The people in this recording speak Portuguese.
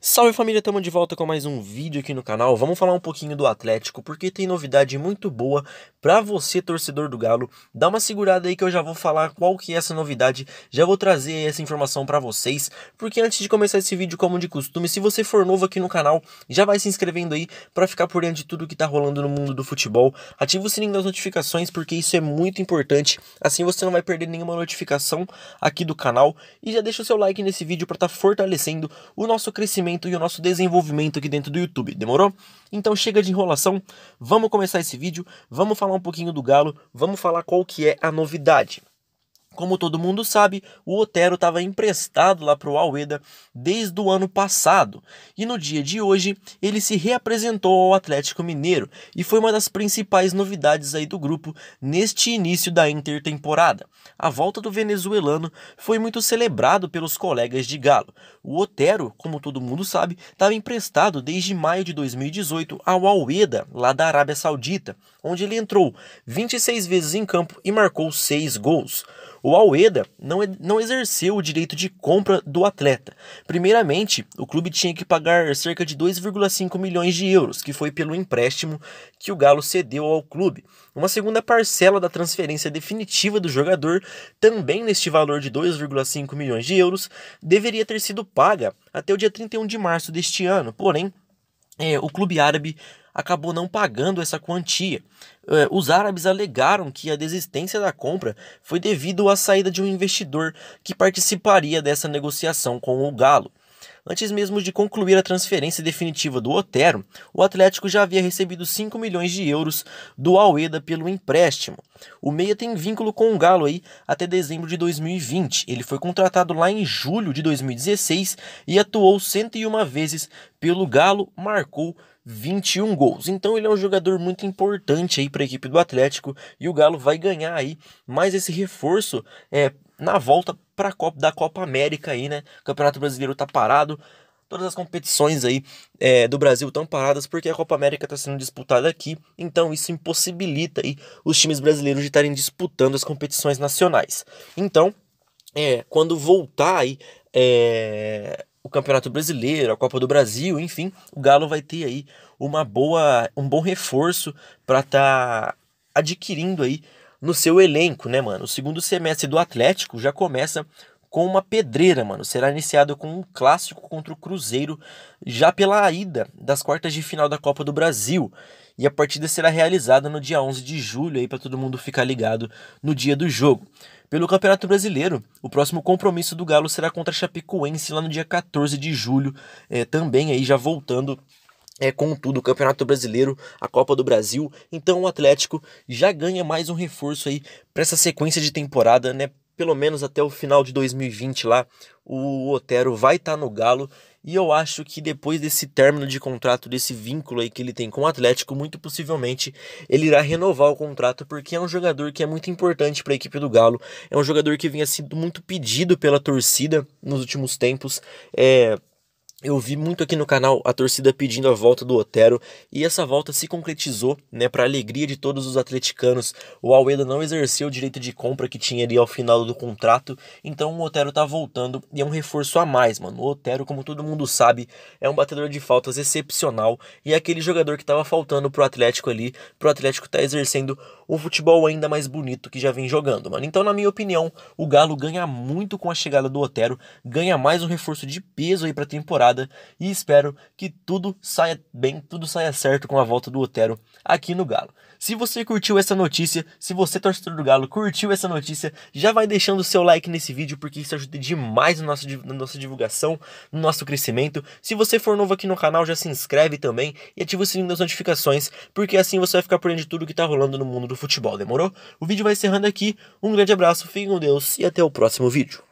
Salve família, estamos de volta com mais um vídeo aqui no canal. Vamos falar um pouquinho do Atlético, porque tem novidade muito boa para você, torcedor do Galo. Dá uma segurada aí que eu já vou falar qual que é essa novidade, já vou trazer essa informação para vocês. Porque antes de começar esse vídeo, como de costume, se você for novo aqui no canal, já vai se inscrevendo aí para ficar por dentro de tudo que tá rolando no mundo do futebol. Ativa o sininho das notificações, porque isso é muito importante. Assim você não vai perder nenhuma notificação aqui do canal. E já deixa o seu like nesse vídeo para estar tá fortalecendo o nosso crescimento crescimento e o nosso desenvolvimento aqui dentro do YouTube, demorou? Então chega de enrolação, vamos começar esse vídeo, vamos falar um pouquinho do Galo, vamos falar qual que é a novidade. Como todo mundo sabe, o Otero estava emprestado lá para o Alweda desde o ano passado e no dia de hoje ele se reapresentou ao Atlético Mineiro e foi uma das principais novidades aí do grupo neste início da intertemporada. A volta do venezuelano foi muito celebrado pelos colegas de Galo. O Otero, como todo mundo sabe, estava emprestado desde maio de 2018 ao Alweda, lá da Arábia Saudita, onde ele entrou 26 vezes em campo e marcou 6 gols. O Aleda não, não exerceu o direito de compra do atleta. Primeiramente, o clube tinha que pagar cerca de 2,5 milhões de euros, que foi pelo empréstimo que o Galo cedeu ao clube. Uma segunda parcela da transferência definitiva do jogador, também neste valor de 2,5 milhões de euros, deveria ter sido paga até o dia 31 de março deste ano. Porém, é, o clube árabe acabou não pagando essa quantia. É, os árabes alegaram que a desistência da compra foi devido à saída de um investidor que participaria dessa negociação com o Galo. Antes mesmo de concluir a transferência definitiva do Otero, o Atlético já havia recebido 5 milhões de euros do Aleda pelo empréstimo. O Meia tem vínculo com o Galo aí até dezembro de 2020. Ele foi contratado lá em julho de 2016 e atuou 101 vezes pelo Galo, marcou 21 gols. Então ele é um jogador muito importante aí para a equipe do Atlético e o Galo vai ganhar aí mais esse reforço é, na volta para Copa da Copa América aí, né? O Campeonato Brasileiro tá parado. Todas as competições aí é, do Brasil estão paradas porque a Copa América está sendo disputada aqui, então isso impossibilita aí os times brasileiros de estarem disputando as competições nacionais. Então, é, quando voltar aí é, o Campeonato Brasileiro, a Copa do Brasil, enfim, o Galo vai ter aí uma boa, um bom reforço para estar tá adquirindo aí no seu elenco, né, mano? O segundo semestre do Atlético já começa com uma pedreira, mano. Será iniciado com um clássico contra o Cruzeiro já pela ida das quartas de final da Copa do Brasil. E a partida será realizada no dia 11 de julho aí para todo mundo ficar ligado no dia do jogo. Pelo Campeonato Brasileiro, o próximo compromisso do Galo será contra a Chapecoense lá no dia 14 de julho, é, também aí já voltando é, com tudo, o Campeonato Brasileiro, a Copa do Brasil. Então o Atlético já ganha mais um reforço aí para essa sequência de temporada, né? Pelo menos até o final de 2020 lá, o Otero vai estar tá no Galo e eu acho que depois desse término de contrato, desse vínculo aí que ele tem com o Atlético, muito possivelmente ele irá renovar o contrato, porque é um jogador que é muito importante para a equipe do Galo. É um jogador que vinha sendo muito pedido pela torcida nos últimos tempos. É, eu vi muito aqui no canal a torcida pedindo a volta do Otero e essa volta se concretizou, né, para alegria de todos os atleticanos. O Almeida não exerceu o direito de compra que tinha ali ao final do contrato, então o Otero tá voltando e é um reforço a mais, mano. O Otero, como todo mundo sabe, é um batedor de faltas excepcional e é aquele jogador que tava faltando pro Atlético ali, pro Atlético tá exercendo um futebol ainda mais bonito que já vem jogando, mano. Então, na minha opinião, o Galo ganha muito com a chegada do Otero, ganha mais um reforço de peso aí pra temporada temporada e espero que tudo saia bem, tudo saia certo com a volta do Otero aqui no Galo. Se você curtiu essa notícia, se você torcedor do Galo curtiu essa notícia, já vai deixando o seu like nesse vídeo porque isso ajuda demais no nosso, na nossa divulgação, no nosso crescimento. Se você for novo aqui no canal, já se inscreve também e ativa o sininho das notificações, porque assim você vai ficar por dentro de tudo que tá rolando no mundo do futebol, demorou? O vídeo vai encerrando aqui, um grande abraço, fiquem com Deus e até o próximo vídeo.